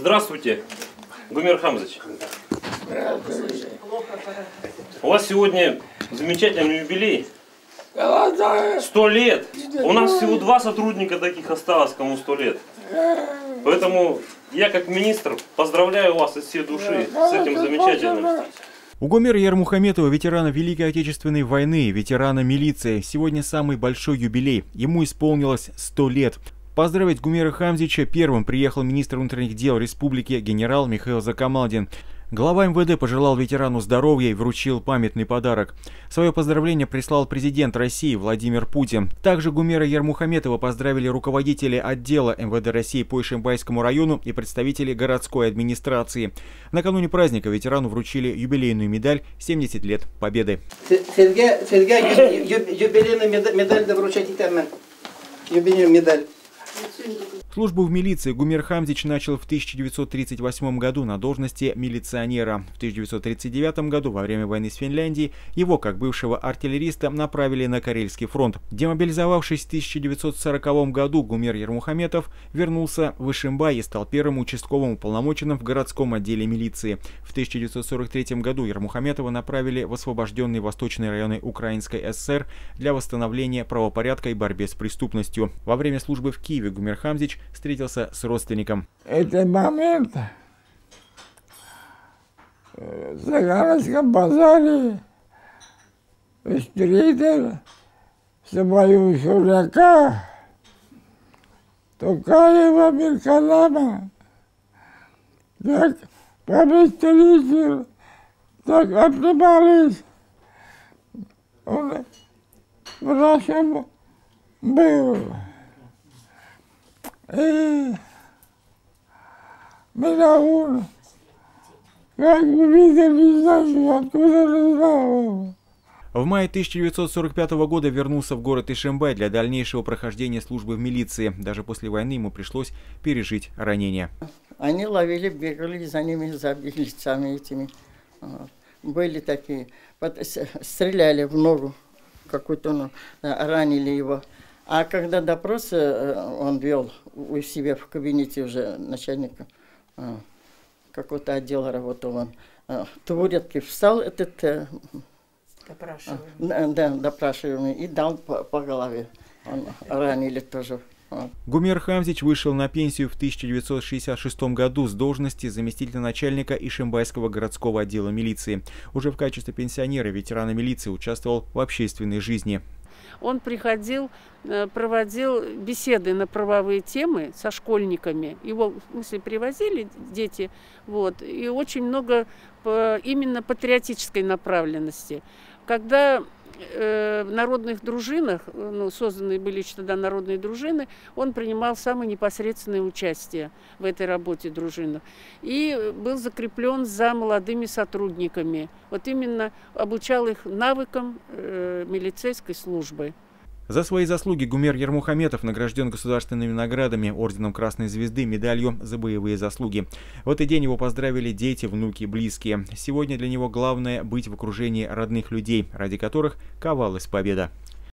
Здравствуйте, Гумер Хамзович. У вас сегодня замечательный юбилей. Сто лет. У нас всего два сотрудника таких осталось, кому сто лет. Поэтому я как министр поздравляю вас из всей души с этим замечательным. У Гомера Ярмухаметова, ветерана Великой Отечественной войны, ветерана милиции, сегодня самый большой юбилей. Ему исполнилось 100 лет. Поздравить Гумера Хамзича первым приехал министр внутренних дел республики генерал Михаил Закамалдин. Глава МВД пожелал ветерану здоровья и вручил памятный подарок. Свое поздравление прислал президент России Владимир Путин. Также Гумера Ермухаметова поздравили руководители отдела МВД России по Ишимбайскому району и представители городской администрации. Накануне праздника ветерану вручили юбилейную медаль «70 лет Победы». Сергей, Сергей юбилейную медаль вручать Юбилейную медаль. Thank you. Службу в милиции Гумер Хамзич начал в 1938 году на должности милиционера. В 1939 году, во время войны с Финляндией, его, как бывшего артиллериста, направили на Карельский фронт. Демобилизовавшись в 1940 году, Гумер Ермухаметов вернулся в Ишимбай и стал первым участковым уполномоченным в городском отделе милиции. В 1943 году Ермухаметова направили в освобожденные восточные районы Украинской ССР для восстановления правопорядка и борьбы с преступностью. Во время службы в Киеве Гумер Хамзич встретился с родственником. Это момент в Сагаровском базаре встретил свою шуляка Тукаева Миркалама. Так побыстрее, так обнимались. Он врачом был. И Мираун, как видел, не знаю, откуда знал. В мае 1945 года вернулся в город Ишимбай для дальнейшего прохождения службы в милиции. Даже после войны ему пришлось пережить ранение. Они ловили, бегали за ними, за лицами этими. Были такие. Стреляли в ногу какую-то, ну, ранили его. А когда допрос э, он вел у себя в кабинете уже начальника э, какого-то отдела работал он, э, Турецкий встал этот допрашиваемый. Да, допрашиваемый и дал по, по голове. Он ранили тоже. Гумер Хамзич вышел на пенсию в 1966 году с должности заместителя начальника Ишимбайского городского отдела милиции. Уже в качестве пенсионера ветерана милиции участвовал в общественной жизни он приходил, э, проводил беседы на правовые темы со школьниками. Его, в смысле, привозили дети, вот, и очень много именно патриотической направленности. Когда э, народных дружинах, ну, созданные были тогда народные дружины, он принимал самое непосредственное участие в этой работе дружинах. И был закреплен за молодыми сотрудниками. Вот именно обучал их навыкам э, милицейской службы. За свои заслуги Гумер Ермухаметов награжден государственными наградами, орденом Красной Звезды, медалью за боевые заслуги. В этот день его поздравили дети, внуки, близкие. Сегодня для него главное быть в окружении родных людей, ради которых ковалась победа.